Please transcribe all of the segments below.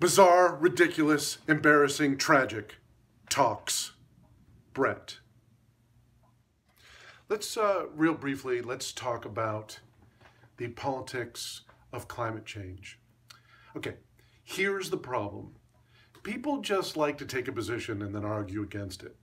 Bizarre, ridiculous, embarrassing, tragic. Talks. Brett. Let's, uh, real briefly, let's talk about the politics of climate change. Okay, here's the problem. People just like to take a position and then argue against it.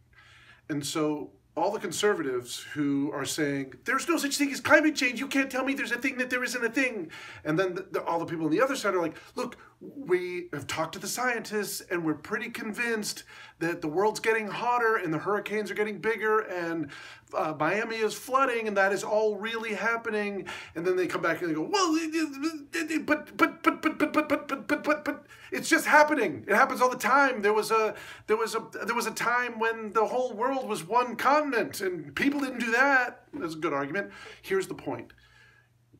And so all the conservatives who are saying there's no such thing as climate change. You can't tell me there's a thing that there isn't a thing. And then the, the, all the people on the other side are like look we have talked to the scientists and we're pretty convinced that the world's getting hotter and the hurricanes are getting bigger and uh, miami is flooding and that is all really happening. And then they come back and they go well but but it's just happening. It happens all the time. There was a there was a there was a time when the whole world was one continent and people didn't do that. That's a good argument. Here's the point.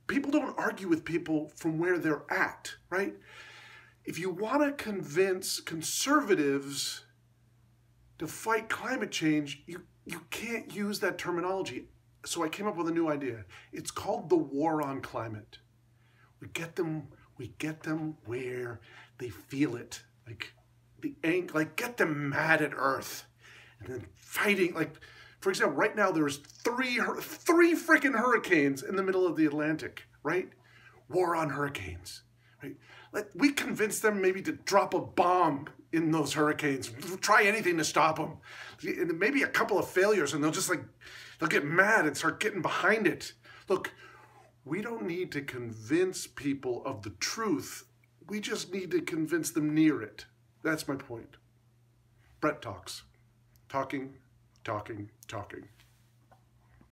People don't argue with people from where they're at right? If you want to convince conservatives to fight climate change you you can't use that terminology. So i came up with a new idea. It's called the war on climate. We get them we get them where they feel it. Like the ang like get them mad at Earth. And then fighting, like, for example, right now there's three three freaking hurricanes in the middle of the Atlantic, right? War on hurricanes. Right? Like we convince them maybe to drop a bomb in those hurricanes. Try anything to stop them. And Maybe a couple of failures and they'll just like they'll get mad and start getting behind it. Look, we don't need to convince people of the truth. We just need to convince them near it. That's my point. Brett talks. Talking, talking, talking.